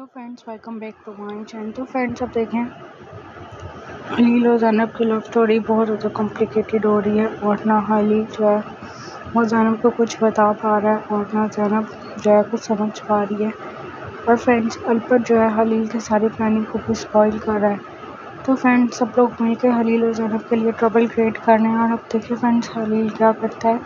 Hello friends welcome back to my channel तो friends अब देखें। हलील और जैनब की लव स्टोरी बहुत ज़्यादा कॉम्प्लिकेटेड हो रही है और ना हलील जो है, वो जैनब को कुछ बता पा रहा है और ना जैनब जो है कुछ समझ पा रही है। और फ्रेंड्स अलपत जो है हलील के सारी प्लानिंग को भी स्पॉइल कर रहा है। तो फ्रेंड्स सब लोग मिलकर हलील और जैनब के लिए ट्रबल क्रिएट कर रहे हैं और अब देखिए फ्रेंड्स हलील क्या करता है।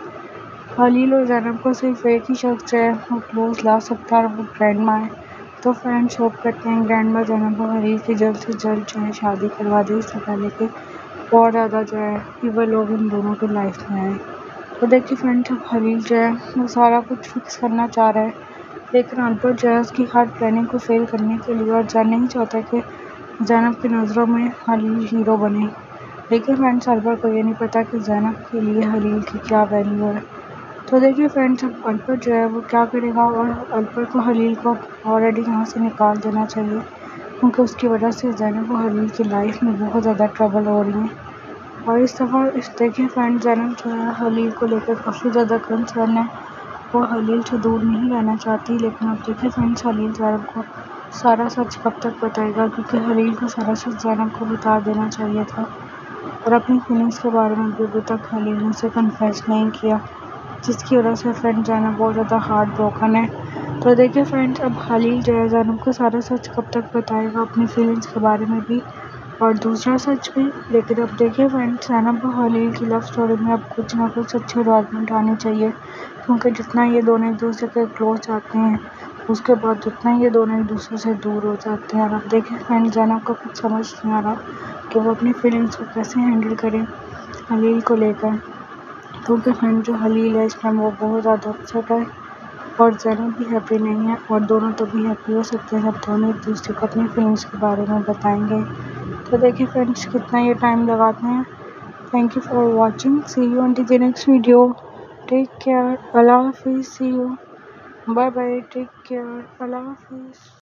हलील और जैनब को सिर्फ़ एक ही शख्स है, वो क्लोज ला सकता है और वो ग्रैंड माँ है तो फ्रेंड्स होप करते हैं ग्रैंड माँ जैनब हलील की जल्द से जल्द जो है शादी करवा दें। इससे पहले कि बहुत ज़्यादा जो है कि वह लोग इन दोनों की लाइफ में आए। तो देखिए फ्रेंड्स अब हलील जो है वो सारा कुछ फिक्स करना चाह रहा है। लेकिन अनपढ़ जो है उसकी हर प्लानिंग को फेल करने के लिए और जानना नहीं चाहता कि जैनब की नज़रों में हलील हीरो बने। लेकिन फ्रेंड्स अलबर को ये नहीं पता कि जैनब के लिए हलील की क्या वैल्यू है। तो देखिए फ्रेंड्स अब अनपढ़ जो है वो क्या करेगा और अनपढ़ को हलील को ऑलरेडी यहाँ से निकाल देना चाहिए, क्योंकि उसकी वजह से जैनब और हलील की लाइफ में बहुत ज़्यादा ट्रबल हो रही है। और इस दफ़ा इस देखिए फ्रेंड जैनब जो है हलील को लेकर काफ़ी ज़्यादा कंसर्न है। वो हलील से दूर नहीं रहना चाहती, लेकिन अब देखिए फ्रेंड्स हलील जैनब को सारा सच कब तक बताएगा, क्योंकि हलील को सारा सच जैनब को बता देना चाहिए था। और अपनी फीलिंग्स के बारे में अभी तक हलील ने उसे कन्फेस नहीं किया। जिसकी वजह से फ्रेंड जाना बहुत ज़्यादा हार्ट ब्रोकन है। तो देखिए फ्रेंड्स अब हलील जो है को सारा सच कब तक बताएगा, अपनी फीलिंग्स के बारे में भी, और दूसरा सच भी। लेकिन अब देखिए फ्रेंड्स जैनब और हलील की लव स्टोरी में अब कुछ ना कुछ अच्छी डेवलपमेंट आनी चाहिए, क्योंकि जितना ये दोनों एक दूसरे के क्लोज आते हैं, उसके बाद जितना ये दोनों एक दूसरे से दूर हो जाते हैं। और अब देखिए फ्रेंड जैनब को कुछ समझ नहीं आ रहा कि वो अपनी फीलिंग्स को कैसे हैंडल करें हलील को लेकर। क्योंकि फ्रेंड जो हलील है इस टाइम वो बहुत ज़्यादा अपसेट है। और जैनब भी हैप्पी नहीं है, और दोनों तभी हैप्पी हो सकते हैं। जब दोनों एक दूसरे को अपनी फीलिंग्स के बारे में बताएँगे। तो देखिए फ्रेंड्स कितना ये टाइम लगाते हैं। Thank you for watching see you on the next video take care अल्लाह हाफिज़ see you bye bye take care अल्लाह हाफिज़